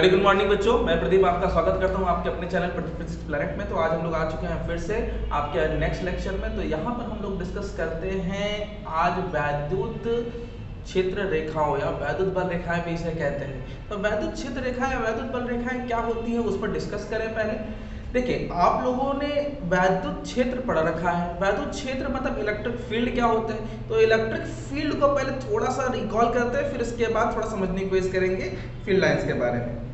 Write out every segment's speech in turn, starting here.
Very good morning बच्चों। मैं प्रदीप आपका स्वागत करता हूँ आपके अपने चैनल प्लैनेट में। तो आज हम लोग आ चुके हैं फिर से आपके नेक्स्ट लेक्चर में। तो यहाँ पर हम लोग डिस्कस करते हैं आज वैद्युत क्षेत्र रेखाओं, या वैद्युत बल रेखाएँ भी इसे कहते हैं। तो वैद्युत क्षेत्र रेखाएँ, वैद्युत बल रेखाएँ क्या होती है, उस पर डिस्कस करें पहले। देखिए, आप लोगों ने वैद्युत क्षेत्र पढ़ रखा है। वैद्युत क्षेत्र मतलब इलेक्ट्रिक फ़ील्ड क्या होता है? तो इलेक्ट्रिक फ़ील्ड को पहले थोड़ा सा रिकॉल करते हैं, फिर इसके बाद थोड़ा समझने की कोशिश करेंगे फ़ील्ड लाइंस के बारे में।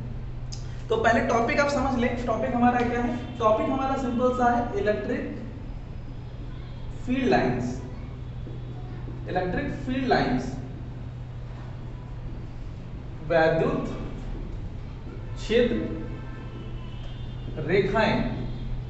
तो पहले टॉपिक आप समझ लें टॉपिक हमारा क्या है? टॉपिक हमारा सिंपल सा है electric field lines electric field lines वैद्युत क्षेत्र रेखाएँ।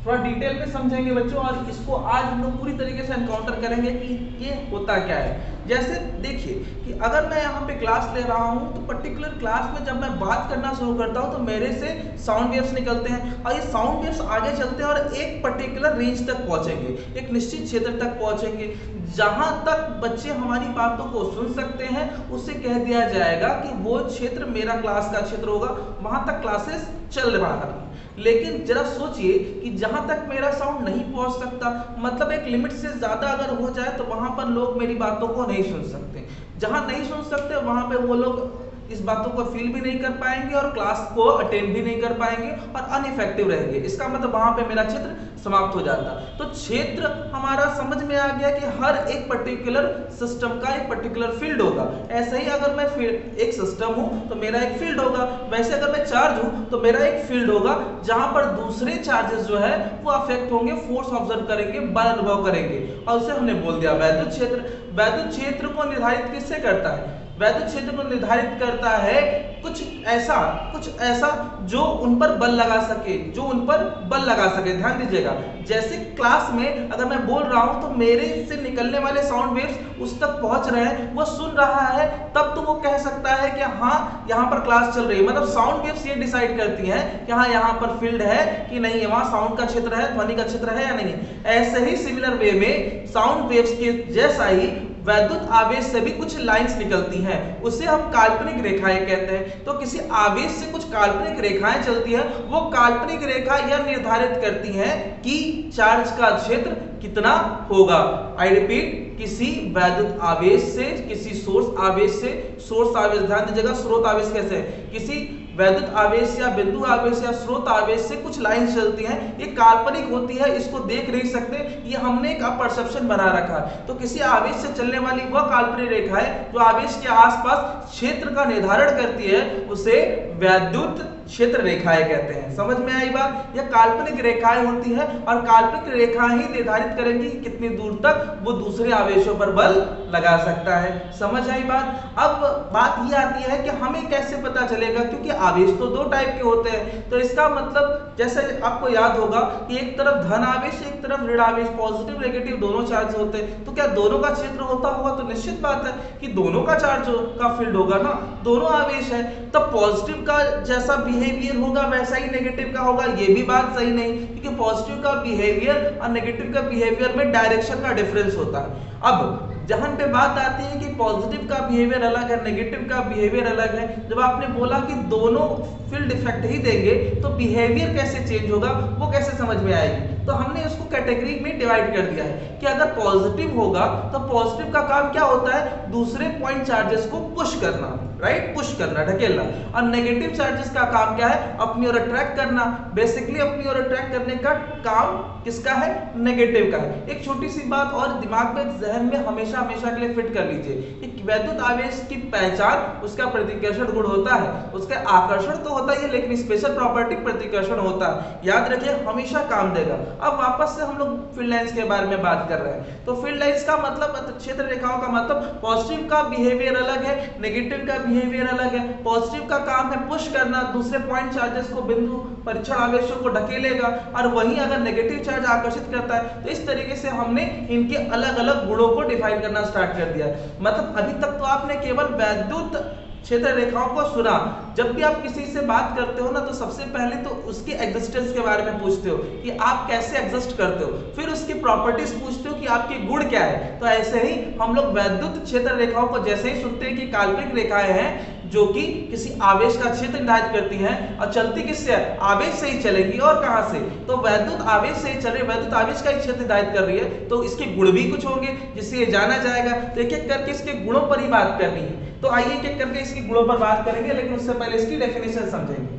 थोड़ा डिटेल में समझेंगे बच्चों, और इसको आज हम लोग पूरी तरीके से एनकाउंटर करेंगे कि ये होता क्या है। जैसे देखिए कि अगर मैं यहाँ पे क्लास ले रहा हूँ तो पर्टिकुलर क्लास में जब मैं बात करना शुरू करता हूँ तो मेरे से साउंड वेव्स निकलते हैं। और ये साउंड वेव्स आगे चलते हैं और एक पर्टिकुलर रेंज तक पहुँचेंगे, एक निश्चित क्षेत्र तक पहुँचेंगे। जहाँ तक बच्चे हमारी बातों को सुन सकते हैं उससे कह दिया जाएगा कि वो क्षेत्र मेरा क्लास का क्षेत्र होगा, वहाँ तक क्लासेस चल रहा है। लेकिन जरा सोचिए कि जहाँ तक मेरा साउंड नहीं पहुँच सकता मतलब एक लिमिट से ज़्यादा अगर हो जाए तो वहाँ पर लोग मेरी बातों को नहीं सुन सकते। जहाँ नहीं सुन सकते वहाँ पे वो लोग इस बातों को फील भी नहीं कर पाएँगे और क्लास को अटेंड भी नहीं कर पाएँगे और अनइफेक्टिव रहेंगे। इसका मतलब वहाँ पे मेरा क्षेत्र समाप्त हो जाता। तो क्षेत्र हमारा समझ में आ गया कि हर एक पर्टिकुलर सिस्टम का एक पर्टिकुलर फ़ील्ड होगा। ऐसे ही अगर मैं एक सिस्टम हूँ तो मेरा एक फ़ील्ड होगा। वैसे अगर मैं चार्ज हूँ तो मेरा एक फ़ील्ड होगा, जहाँ पर दूसरे चार्जेस जो है, वो अफेक्ट होंगे फोर्स ऑब्ज़र्व करेंगे, बल अनुभव करेंगे। और उसे हमने बोल दिया। वैद्युत क्षेत्र वैद्युत क्षेत्र को निर्धारित किससे करता है? वैद्युत क्षेत्र को निर्धारित करता है कुछ ऐसा कुछ ऐसा जो उन पर बल लगा सके, जो उन पर बल लगा सके। ध्यान दीजिएगा, जैसे क्लास में अगर मैं बोल रहा हूँ तो मेरे से निकलने वाले साउंड वेव्स उस तक पहुँच रहे हैं, वो सुन रहा है, तब तो वो कह सकता है कि हाँ यहाँ पर क्लास चल रही है। मतलब साउंड वेव्स ये डिसाइड करती हैं कि हाँ यहाँ पर फ़ील्ड है कि नहीं है वहाँ साउंड का क्षेत्र है, ध्वनि का क्षेत्र है या नहीं। ऐसे ही सिमिलर वे में साउंड वेव्स के जैसा ही वैद्युत आवेश से भी कुछ लाइंस निकलती हैं। उसे हम काल्पनिक रेखाएँ कहते हैं। तो किसी आवेश से कुछ काल्पनिक रेखाएँ चलती हैं, वो काल्पनिक रेखा यह निर्धारित करती हैं कि चार्ज का क्षेत्र कितना होगा। आई रिपीट किसी वैद्युत आवेश से, किसी सोर्स आवेश से सोर्स आवेश, ध्यान दीजिएगा, स्रोत आवेश कैसे किसी वैद्युत आवेश या बिंदु आवेश या स्रोत आवेश से कुछ लाइन चलती हैं, ये काल्पनिक होती है, इसको देख नहीं सकते, ये हमने एक अपरसेप्शन बना रखा है। तो किसी आवेश से चलने वाली वह काल्पनिक रेखा है, जो आवेश के आसपास क्षेत्र का निर्धारण करती है, उसे वैद्युत क्षेत्र रेखाएँ कहते हैं। समझ में आई बात? यह काल्पनिक रेखाएँ होती है और काल्पनिक रेखा ही निर्धारित करेंगी कि कितनी दूर तक वो दूसरे आवेशों पर बल लगा सकता है। समझ आई बात? अब बात यह आती है कि हमें कैसे पता चलेगा? क्योंकि आवेश तो दो टाइप के होते हैं। तो इसका मतलब जैसे आपको याद होगा कि एक तरफ़ धन आवेश, एक तरफ़ ऋण आवेश पॉजिटिव नेगेटिव दोनों चार्ज होते हैं। तो क्या दोनों का क्षेत्र होता होगा? तो निश्चित बात है कि दोनों का चार्ज का फ़ील्ड होगा ना? दोनों आवेश है। तब पॉजिटिव का जैसा बिहेवियर होगा, वैसा ही नेगेटिव का होगा, ये भी बात सही नहीं, क्योंकि पॉजिटिव का बिहेवियर और नेगेटिव का बिहेवियर में डायरेक्शन का डिफरेंस होता है। अब, जहाँ पे बात आती है कि पॉजिटिव का बिहेवियर अलग है नेगेटिव का बिहेवियर अलग है, जब आपने बोला कि दोनों फ़ील्ड इफ़ेक्ट ही देंगे तो बिहेवियर कैसे चेंज होगा, वो कैसे समझ में आएगी? तो हमने उसको कैटेगरी में डिवाइड कर दिया है कि अगर पॉजिटिव होगा तो पॉजिटिव का काम क्या होता है? दूसरे पॉइंट चार्जेस को पुश करना। राइट पुश करना, ढकेलना। और नेगेटिव चार्जेस का काम क्या है? अपनी ओर अट्रैक्ट करना। बेसिकली अपनी ओर अट्रैक्ट करने का काम किसका है? नेगेटिव का है। एक छोटी सी बात और दिमाग में, जहन में हमेशा हमेशा के लिए फिट कर लीजिए। कि वैद्युत आवेश की पहचान, उसका प्रतिकर्षण गुण होता है। उसका आकर्षण तो होता ही है, लेकिन स्पेशल प्रॉपर्टी प्रतिकर्षण होता है। याद रखिए, हमेशा काम देगा। अब वापस से हम लोग फ़ील्ड लाइंस के बारे में बात कर रहे हैं। तो फ़ील्ड लाइंस का मतलब क्षेत्र रेखाओं का मतलब पॉजिटिव का बिहेवियर अलग है नेगेटिव का बिहेवियर अलग है। पॉजिटिव का काम है पुश करना, दूसरे पॉइंट चार्जेस को, बिंदु परीक्षण आवेशों को ढकेलेगा और वहीं अगर नेगेटिव चार्ज आकर्षित करता है तो इस तरीके से हमने इनके अलग अलग गुणों को डिफाइन करना स्टार्ट कर दिया मतलब अभी तक तो आपने केवल वैद्युत क्षेत्र रेखाओं को सुना जब भी आप किसी से बात करते हो ना तो सबसे पहले तो उसके एग्जिस्टेंस के बारे में पूछते हो कि आप कैसे एग्जिस्ट करते हो। फिर उसकी प्रॉपर्टीज़ पूछते हो कि आपके गुण क्या है। तो ऐसे ही हम लोग वैद्युत क्षेत्र रेखाओं को जैसे ही सुनते हैं कि काल्पनिक रेखाएँ हैं, जो कि किसी आवेश का क्षेत्र निर्धारित करती हैं, और चलती किससे है? आवेश से ही चलेगी, और कहाँ से? तो वैद्युत आवेश से ही चल रही वैद्युत आवेश का ही क्षेत्र निर्धारित कर रही है तो इसके गुण भी कुछ होंगे, जिससे ये जाना जाएगा। तो एक एक करके इसके गुणों पर ही बात करनी है। तो आइए एक एक करके इसके गुणों पर बात करेंगे, लेकिन उससे पहले इसकी डेफिनेशन समझेंगे।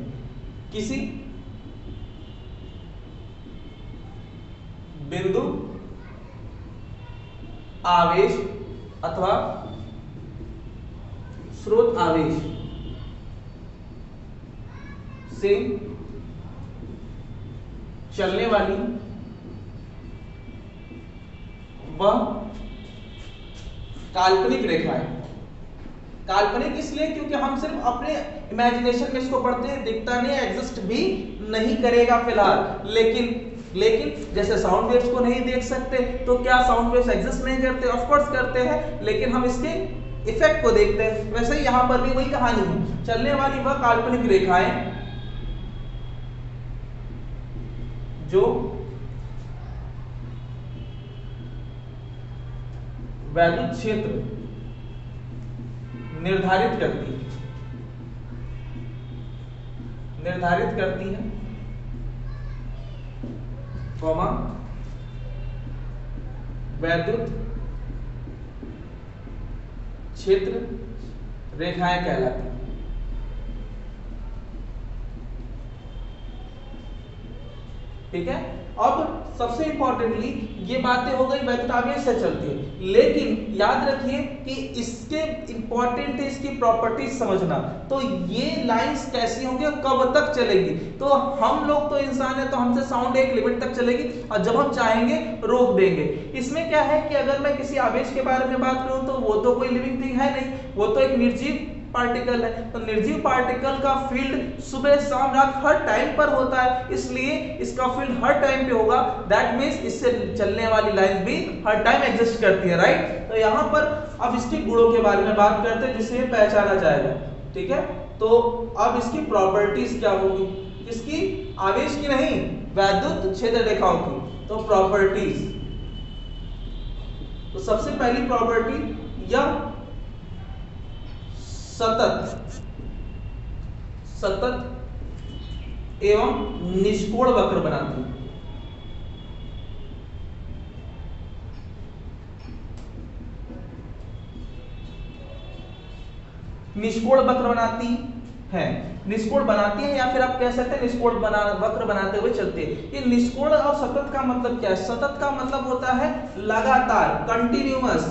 किसी? बिंदु? आवेश? अथवा स्रोत आवेश? से चलने वाली? वह काल्पनिक रेखा है काल्पनिक इसलिए क्योंकि हम सिर्फ़ अपने इमेजिनेशन में इसको पढ़ते हैं, दिखता नहीं एग्जिस्ट भी नहीं करेगा फ़िलहाल। लेकिन लेकिन जैसे साउंड वेव्स को नहीं देख सकते तो क्या साउंड वेव्स एग्जिस्ट नहीं करते? ऑफ़ कोर्स करते हैं, लेकिन हम इसके इफ़ेक्ट को देखते हैं। वैसे ही यहाँ पर भी वही कहानी है। चलने वाली वह काल्पनिक रेखाएँ, जो वैद्युत क्षेत्र निर्धारित करती है। निर्धारित करती है। कॉमा वैद्युत क्षेत्र रेखाएँ कहलाती हैं। ठीक है? अब सबसे इंपॉर्टेंटली ये बातें हो गई आवेश से चलती है। लेकिन याद रखिए कि इसके इंपॉर्टेंट है इसकी प्रॉपर्टीज़ समझना। तो ये लाइंस कैसी होंगी और कब तक चलेगी? तो हम लोग तो इंसान है तो हमसे साउंड एक लिमिट तक चलेगी और जब हम चाहेंगे, रोक देंगे। इसमें क्या है कि अगर मैं किसी आवेश के बारे में बात करूँ तो वो तो कोई लिविंग थिंग है नहीं। वो तो एक निर्जीव पार्टिकल है तो निर्जीव पार्टिकल का फ़ील्ड सुबह शाम रात हर टाइम पर होता है, इसलिए इसका फ़ील्ड हर टाइम पे होगा दैट मींस इससे चलने वाली लाइन भी हर टाइम एग्जिस्ट करती है राइट तो यहाँ पर अब इसके गुणों के बारे में बात करते हैं जिससे पहचाना जाएगा, ठीक है? तो अब इसकी प्रॉपर्टीज़ क्या होगी? किसकी आवेश की नहीं, वैद्युत क्षेत्र रेखाओं की। तो प्रॉपर्टीज़ तो सबसे पहली प्रॉपर्टी यह सतत। सतत एवं निष्कोण वक्र बनाती है। निष्कोण वक्र बनाती है। निष्कोण बनाती है या फिर आप कह सकते हैं निष्कोण बना, वक्र बनाते हुए चलते हैं। ये निष्कोण और सतत का मतलब क्या है? सतत का मतलब होता है लगातार कंटिन्यूअस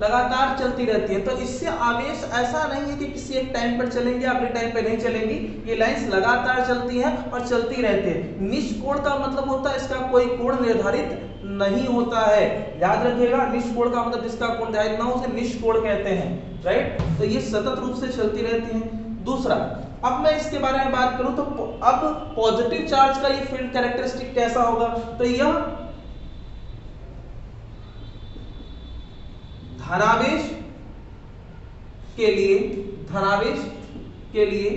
लगातार चलती रहती है। तो इससे आवेश ऐसा नहीं है कि किसी एक टाइम पर चलेंगे अगले टाइम पर नहीं चलेंगी। ये लाइंस लगातार चलती हैं और चलती रहती है। निष्कोण का मतलब होता है इसका कोई कोण निर्धारित नहीं होता है। याद रखिएगा, निष्कोण का मतलब जिसका कोण निर्धारित ना उसे निष्कोण कहते हैं राइट तो ये सतत रूप से चलती रहती है। दूसरा, अब मैं इसके बारे में बात करूँ तो अब पॉजिटिव चार्ज का ये फ़ील्ड कैरेक्टरिस्टिक कैसा होगा? तो यह धनावेश के लिए, धनावेश के लिए,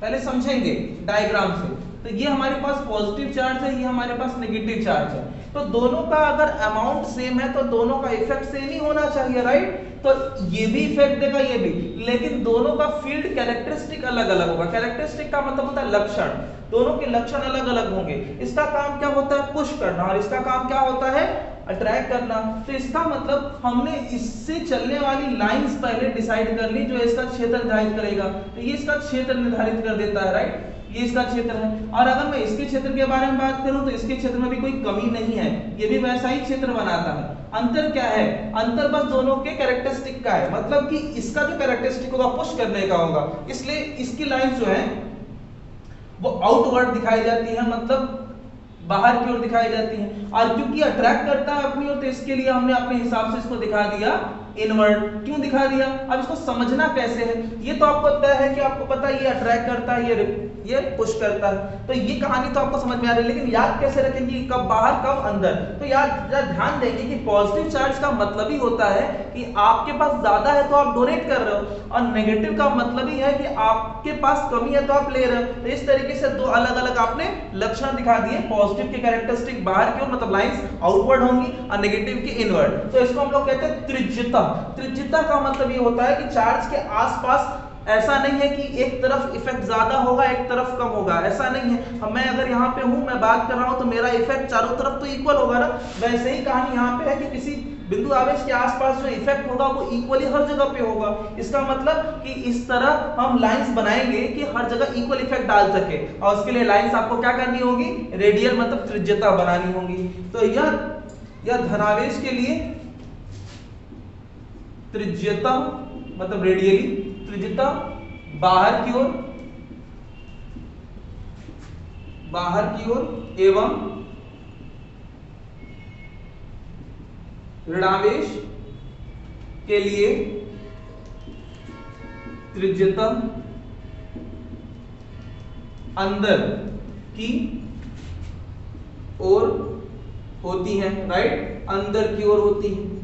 पहले समझेंगे डायग्राम से। तो ये हमारे पास पॉजिटिव चार्ज है, ये हमारे पास नेगेटिव चार्ज है। तो दोनों का अगर अमाउंट सेम है तो दोनों का इफ़ेक्ट सेम ही होना चाहिए राइट तो ये भी इफ़ेक्ट देगा, ये भी। लेकिन दोनों का फ़ील्ड कैरेक्टरिस्टिक अलग अलग होगा। कैरेक्टरिस्टिक का मतलब होता है लक्षण। दोनों के लक्षण अलग अलग होंगे। इसका काम क्या होता है? पुश करना और इसका काम क्या होता है? अट्रैक्ट करना। तो इसका मतलब हमने इससे चलने वाली लाइंस पहले डिसाइड कर ली, जो इसका क्षेत्र निर्धारित करेगा। तो ये इसका क्षेत्र निर्धारित कर देता है राइट ये इसका क्षेत्र है। और अगर मैं इसके क्षेत्र के बारे में बात करूँ तो इसके क्षेत्र में भी कोई कमी नहीं है। ये भी वैसा ही क्षेत्र बनाता है। अंतर क्या है? अंतर बस दोनों के कैरेक्टरिस्टिक का है। मतलब कि इसका जो कैरेक्टरिस्टिक होगा पुश करने का होगा। इसलिए इसकी लाइन जो है, वो आउटवर्ड दिखाई जाती है। मतलब बाहर की ओर दिखाई जाती है। और क्योंकि अट्रैक्ट करता है अपनी ओर तो इसके लिए हमने अपने हिसाब से इसको दिखा दिया। इनवर्ड क्यों दिखा दिया? अब इसको समझना कैसे है? ये तो आपको पता है कि आपको पता है ये अट्रैक्ट करता है, ये ये पुश करता है। तो ये कहानी तो आपको समझ में आ रही है, लेकिन याद कैसे रखेंगे? कब बाहर, कब अंदर? तो याद ध्यान देंगे कि पॉजिटिव चार्ज का मतलब ही होता है कि आपके पास ज़्यादा है तो आप डोनेट कर रहे हो, और नेगेटिव का मतलब ही है कि आपके पास कमी है तो आप ले रहे हो। तो इस तरीके से दो अलग अलग आपने लक्षण दिखा दिए। पॉजिटिव के कैरेक्टरिस्टिक बाहर की ओर मतलब लाइंस आउटवर्ड होंगी, और नेगेटिव की इनवर्ड तो इसको हम लोग कहते हैं त्रिज्यता। त्रिज्यता का मतलब ये होता है कि चार्ज के आसपास ऐसा नहीं है कि एक तरफ़ इफ़ेक्ट ज़्यादा होगा, एक तरफ़ कम होगा। ऐसा नहीं है। मैं अगर यहाँ पे हूँ, मैं बात कर रहा हूँ तो मेरा इफ़ेक्ट चारों तरफ़ तो इक्वल होगा ना? वैसे ही कहानी यहाँ पे है कि किसी बिंदु आवेश के आसपास जो इफ़ेक्ट होगा, वो इक्वली हर जगह पे होगा। इसका मतलब कि इस तरह हम लाइंस बनाएँगे कि हर जगह इक्वल इफ़ेक्ट डाल सके। और उसके लिए लाइंस आपको क्या करनी होगी? रेडियल मतलब त्रिज्यता बनानी होगी। तो यह यह धनावेश के लिए त्रिज्यता मतलब रेडियली त्रिज्यता बाहर की ओर, बाहर की ओर, एवं ऋणावेश के लिए त्रिज्यता अंदर की ओर होती है राइट अंदर की ओर होती है।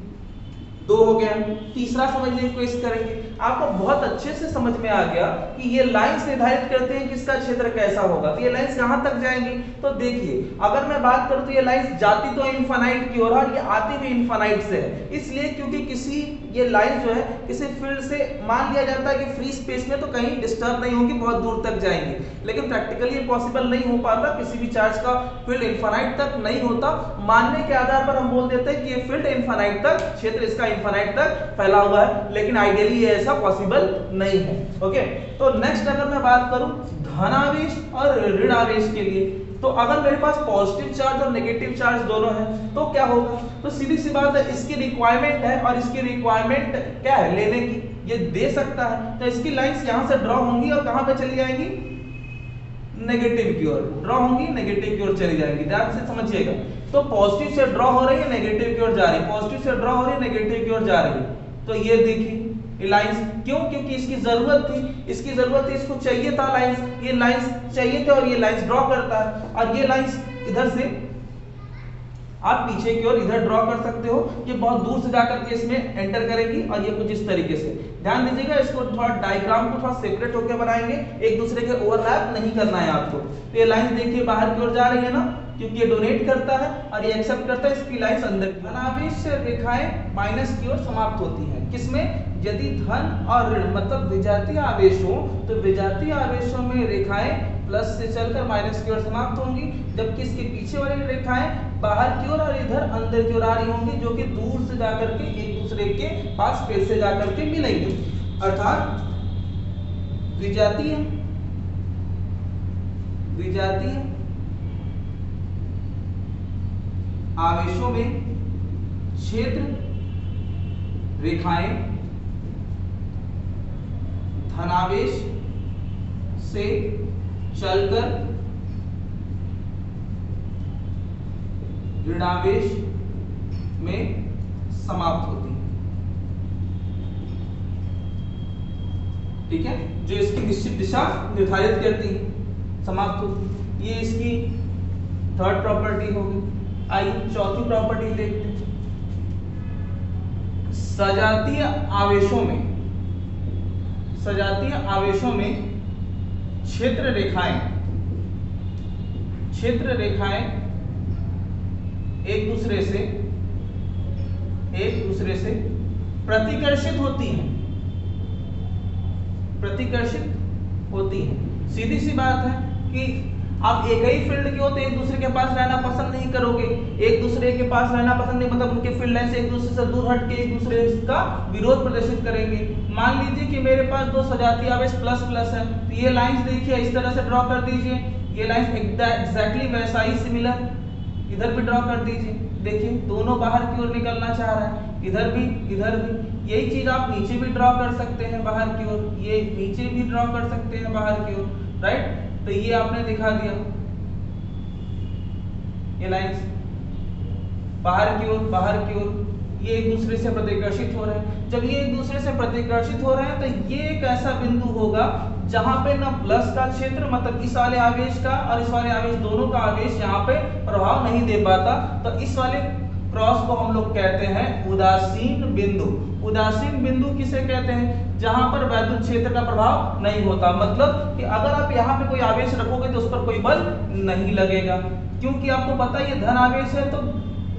दो हो गया। तीसरा की कोशिश करेंगे। आपको बहुत अच्छे से समझ में आ गया कि ये लाइंस निर्धारित करते हैं किसका क्षेत्र कैसा होगा। तो ये लाइंस कहाँ तक जाएँगी? तो देखिए, अगर मैं बात करूँ तो ये लाइंस जाती तो इनफाइनाइट की ओर और ये आती भी इनफाइनाइट से है। इसलिए क्योंकि किसी ये लाइन जो है, किसी फ़ील्ड से मान लिया जाता है कि फ्री स्पेस में तो कहीं डिस्टर्ब नहीं होगी, बहुत दूर तक जाएँगे। लेकिन प्रैक्टिकली ये पॉसिबल नहीं हो पाता, किसी भी चार्ज का फ़ील्ड इन्फानाइट तक नहीं होता। मानने के आधार पर हम बोल देते हैं कि ये फ़ील्ड इन्फानाइट तक, क्षेत्र इसका इन्फानाइट तक फैला हुआ है, लेकिन आइडियली ये ऐसा पॉसिबल नहीं है। ओके तो नेक्स्ट अगर मैं बात करूँ, धनावेश और ऋण आवेश के लिए तो अगर मेरे पास पॉजिटिव चार्ज और नेगेटिव चार्ज दोनों है तो क्या होगा? तो सीधी सी बात है, इसकी रिक्वायरमेंट है और इसकी रिक्वायरमेंट क्या है? लेने की। ये दे सकता है। तो इसकी लाइंस यहाँ से ड्रॉ होंगी और कहाँ पे चली जाएँगी? नेगेटिव की ओर। ड्रॉ होंगी नेगेटिव की ओर चली जाएँगी। ध्यान से समझिएगा। तो पॉजिटिव से ड्रॉ हो रही है नेगेटिव की ओर जा रही है। पॉजिटिव से ड्रॉ हो रही है नेगेटिव की ओर जा रही है। तो ये देखिए। लाइंस क्यों? क्योंकि इसकी ज़रूरत थी। इसकी ज़रूरत थी, इसको चाहिए था लाइंस ये लाइंस चाहिए थे और ये लाइंस ड्रॉ करता है। और ये लाइंस इधर से आप पीछे की ओर इधर ड्रॉ कर सकते हो। ये बहुत दूर से जाकर के इसमें एंटर करेगी और ये कुछ इस तरीके से। ध्यान दीजिएगा, इसको थोड़ा डायग्राम को थोड़ा सेपरेट होकर बनाएँगे। एक दूसरे के ओवरलैप नहीं करना है आपको। तो ये लाइन देखिए, बाहर की ओर जा रही है ना, क्योंकि ये डोनेट करता है और ये एक्सेप्ट करता है, इसकी लाइंस अंदर। धनावेश रेखाएँ माइनस की ओर समाप्त होती है। किसमें? यदि धन और ऋण मतलब विजातीय आवेश हो तो विजातीय आवेशों में रेखाएँ प्लस से चलकर माइनस की ओर समाप्त होंगी, जबकि इसके पीछे वाली रेखाएँ बाहर की ओर और इधर अंदर की ओर आ रही होंगी, जो कि दूर से जाकर के एक दूसरे के पास फिर से जाकर के मिलेंगे। अर्थात विजातीय विजातीय आवेशों में क्षेत्र, रेखाएँ धनावेश से चलकर ऋणावेश में समाप्त होती है। ठीक है? जो इसकी निश्चित दिशा निर्धारित करती है, समाप्त होती ये इसकी थर्ड प्रॉपर्टी होगी। आई चौथी प्रॉपर्टी देखते सजातीय आवेशों में सजातीय आवेशों में क्षेत्र रेखाएँ। क्षेत्र रेखाएँ एक दूसरे से, एक दूसरे से प्रतिकर्षित होती हैं। प्रतिकर्षित होती हैं। सीधी सी बात है कि आप एक ही फ़ील्ड के हो तो एक दूसरे के पास रहना पसंद नहीं करोगे। एक दूसरे के पास रहना पसंद नहीं मतलब उनके फ़ील्ड लाइन से एक दूसरे से दूर हट के एक दूसरे का विरोध प्रदर्शित करेंगे। मान लीजिए कि मेरे पास दो सजाती आवेश प्लस प्लस है। तो ये लाइंस देखिए, इस तरह से ड्रॉ कर दीजिए। ये लाइंस एग्जैक्टली वैसा ही सिमिलर इधर भी ड्रॉ कर दीजिए। देखिए, दोनों बाहर की ओर निकलना चाह रहा है। इधर भी इधर भी। यही चीज़ आप नीचे भी ड्रॉ कर सकते हैं बाहर की ओर। ये नीचे भी ड्रॉ कर सकते हैं बाहर की ओर। राइट तो ये आपने दिखा दिया। ये लाइंस बाहर की ओर, बाहर की ओर। ये एक दूसरे से प्रतिकर्षित हो रहे हैं। जब ये एक दूसरे से प्रतिकर्षित हो रहे हैं तो ये एक ऐसा बिंदु होगा जहाँ पे ना प्लस का क्षेत्र मतलब इस वाले आवेश का और इस वाले आवेश दोनों का आवेश यहाँ पे प्रभाव नहीं दे पाता। तो इस वाले क्रॉस को हम लोग कहते हैं उदासीन बिंदु। उदासीन बिंदु किसे कहते हैं? जहाँ पर वैद्युत क्षेत्र का प्रभाव नहीं होता। मतलब कि अगर आप यहाँ पे कोई आवेश रखोगे तो उस पर कोई बल नहीं लगेगा। क्योंकि आपको पता है, ये धन आवेश है तो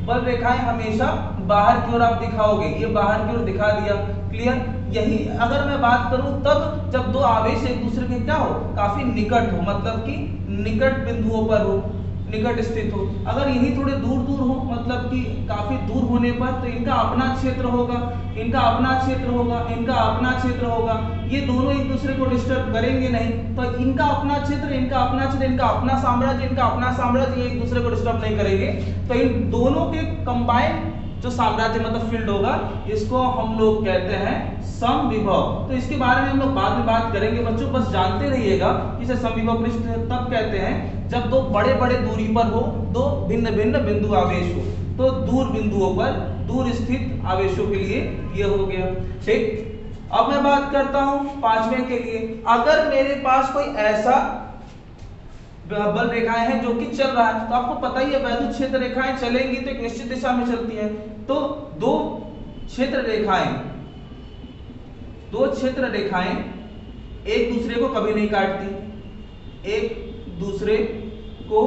बल रेखाएँ हमेशा बाहर की ओर आप दिखाओगे। ये बाहर की ओर दिखा दिया। क्लियर यही। अगर मैं बात करूँ तब, जब दो आवेश एक दूसरे के क्या हो? काफ़ी निकट हो। मतलब कि निकट बिंदुओं पर हो। निकट स्थित हो। अगर यही थोड़े दूर दूर हो मतलब कि काफ़ी दूर होने पर तो इनका अपना क्षेत्र होगा, इनका अपना क्षेत्र होगा, इनका अपना क्षेत्र होगा। ये दोनों एक दूसरे को डिस्टर्ब करेंगे नहीं तो इनका अपना क्षेत्र, इनका अपना क्षेत्र, इनका अपना साम्राज्य, इनका अपना साम्राज्य एक दूसरे को डिस्टर्ब नहीं करेंगे। तो इन दोनों के कंबाइन जो साम्राज्य मतलब फ़ील्ड होगा, इसको हम लोग कहते हैं समविभव। तो इसके बारे में हम लोग बाद में बात करेंगे। बच्चों, बस जानते रहिएगा इसे समविभव पृष्ठ तब कहते हैं जब दो बड़े बड़े दूरी पर हो, दो भिन्न भिन्न बिंदु आवेश हो। तो दूर बिंदुओं पर, दूर स्थित आवेशों के लिए ये हो गया। ठीक? अब मैं बात करता हूँ पाँचवें के लिए। अगर मेरे पास कोई ऐसा बल रेखाएँ हैं जो कि चल रहा है तो आपको पता ही है, वैद्युत क्षेत्र रेखाएँ चलेंगी तो एक निश्चित दिशा में चलती है। तो दो क्षेत्र रेखाएँ, दो क्षेत्र रेखाएँ एक दूसरे को कभी नहीं काटती, एक दूसरे को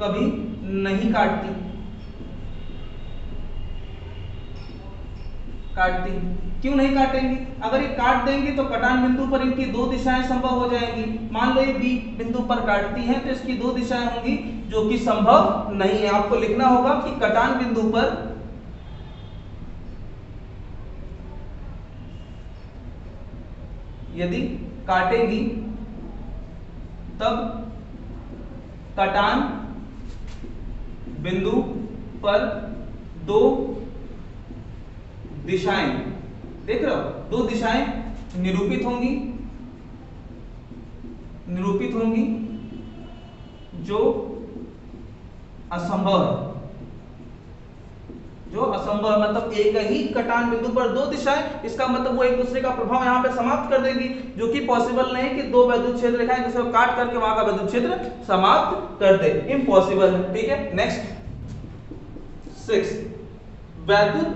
कभी नहीं काटती। काटती। क्यों नहीं काटेंगी? अगर ये काट देंगी तो कटान बिंदु पर इनकी दो दिशाएँ संभव हो जाएँगी। मान लो ये बी बिंदु पर काटती हैं तो इसकी दो दिशाएँ होंगी। जो कि संभव नहीं है। आपको लिखना होगा कि कटान बिंदु पर यदि काटेगी, तब कटान बिंदु पर दो दिशाएँ, देख रहे हो? दो दिशाएँ निरूपित होंगी निरूपित होंगी, जो असंभव। जो असंभव मतलब एक ही कटान बिंदु पर दो दिशाएँ इसका मतलब वो एक दूसरे का प्रभाव यहाँ पे समाप्त कर देगी, जो कि पॉसिबल नहीं कि दो वैद्युत क्षेत्र रेखाएँ जिसे काट करके वहाँ का वैद्युत क्षेत्र समाप्त कर दे। इम्पॉसिबल है, ठीक है? नेक्स्ट सिक्स वैद्युत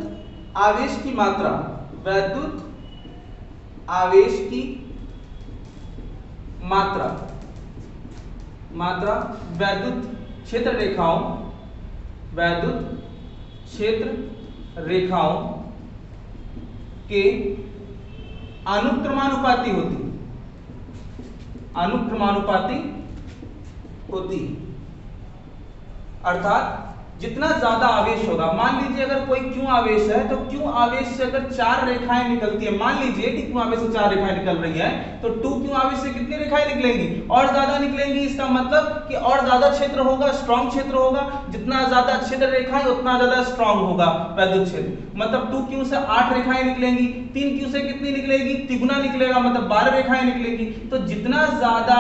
आवेश की मात्रा। वैद्युत आवेश की मात्रा। मात्रा, वैद्युत क्षेत्र रेखाओं वैद्युत क्षेत्र रेखाओं के अनुक्रमानुपाती होती अनुक्रमानुपाती होती अर्थात जितना ज़्यादा आवेश होगा, मान लीजिए अगर कोई क्यों आवेश है तो क्यों आवेश से अगर चार रेखाएँ निकलती है? मान लीजिए कि क्यों आवेश से चार रेखाएँ निकल रही है तो टू क्यों आवेश से कितनी रेखाएँ निकलेंगी? और ज़्यादा निकलेंगी, इसका मतलब कि और ज़्यादा क्षेत्र होगा स्ट्रॉन्ग क्षेत्र होगा। जितना ज़्यादा क्षेत्र रेखाएँ, उतना ज़्यादा स्ट्रॉन्ग होगा वैद्युत क्षेत्र। मतलब टू क्यू से आठ रेखाएँ निकलेंगी? तीन क्यू से कितनी निकलेगी? तिगुना निकलेगा मतलब बारह रेखाएँ निकलेंगी। तो जितना ज़्यादा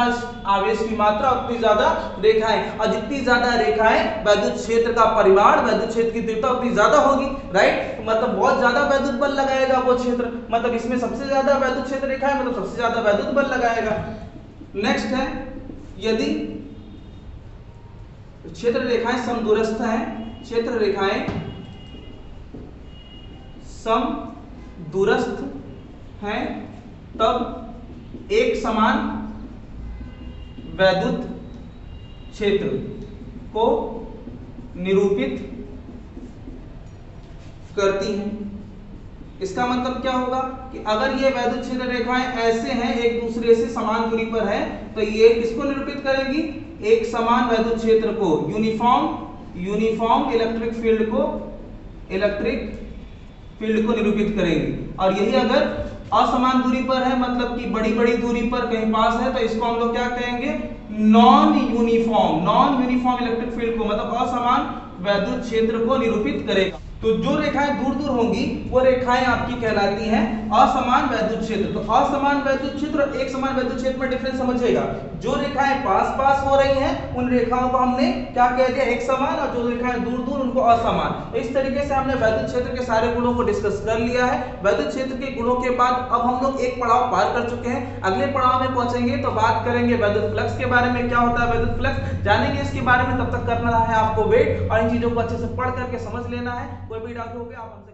आवेश की मात्रा, उतनी ज़्यादा रेखाएँ। और जितनी ज़्यादा रेखाएँ, वैद्युत क्षेत्र का परिमाण, वैद्युत क्षेत्र की तीव्रता उतनी ज़्यादा होगी राइट तो मतलब बहुत ज़्यादा वैद्युत बल लगाएगा वो क्षेत्र। मतलब इसमें सबसे ज़्यादा वैद्युत क्षेत्र रेखा है मतलब सबसे ज़्यादा वैद्युत बल लगाएगा। नेक्स्ट है, यदि क्षेत्र रेखाएँ समदूरस्थ हैं, क्षेत्र रेखाएँ सम दूरस्थ हैं, तब एक समान वैद्युत क्षेत्र को निरूपित करती हैं। इसका मतलब क्या होगा कि अगर ये वैद्युत क्षेत्र रेखाएँ ऐसे हैं, एक दूसरे से समान दूरी पर है तो ये किसको निरूपित करेगी? एक समान वैद्युत क्षेत्र को यूनिफॉर्म यूनिफॉर्म इलेक्ट्रिक फ़ील्ड को इलेक्ट्रिक फ़ील्ड को निरूपित करेंगी। और यही अगर असमान दूरी पर है मतलब कि बड़ी बड़ी दूरी पर कहीं पास है तो इसको हम लोग क्या कहेंगे? Non uniform non uniform electric field को मतलब असमान वैद्युत क्षेत्र को निरूपित करेगा। तो जो रेखाएँ दूर दूर होंगी, वो रेखाएँ आपकी कहलाती हैं असमान वैद्युत क्षेत्र। तो असमान वैद्युत क्षेत्र और एक समान वैद्युत क्षेत्र में डिफरेंस समझिएगा। जो रेखाएँ पास पास हो रही हैं, उन रेखाओं को हमने क्या कह दिया? एक समान और जो रेखाएँ दूर दूर, उनको असमान। तो इस तरीके से हमने वैद्युत क्षेत्र के सारे गुणों को डिस्कस कर लिया है। वैद्युत क्षेत्र के गुणों के बाद अब हम लोग एक पड़ाव पार कर चुके हैं। अगले पड़ाव में पहुँचेंगे तो बात करेंगे वैद्युत फ्लक्स के बारे में। क्या होता है वैद्युत फ्लक्स? जानेंगे इसके बारे में। तब तक करना है आपको वेट और इन चीज़ों को अच्छे से पढ़ करके समझ लेना है। कोई भी डाउट हो गया आप हमसे